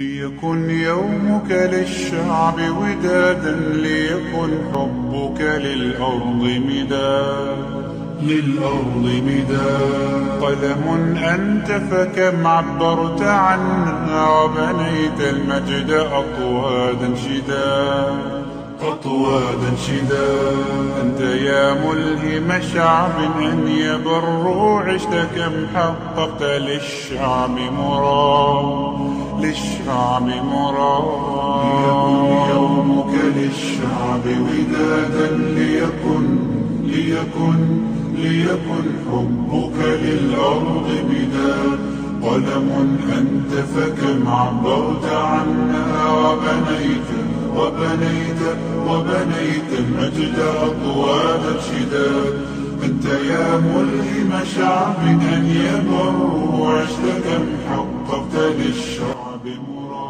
ليكن يومك للشعب ودادا ليكن حبك للأرض مداد للأرض مداد قلم أنت فكم عبرت عنا وبنيت المجد أطوادا شداد أطوادا شداد أنت يا ملهم شعب أن يبروا عشت كم حققت للشعب مراد للشعب مراد. ليكن يومك للشعب ودادا ليكن ليكن ليكن حبك للأرض بداد. قلم أنت فكم عبرت عنا وبنيت وبنيت وبنيت المجد أطوال شداد أنت يا ملهم شعب أن يبر وعشت كم حققت للشعب مراد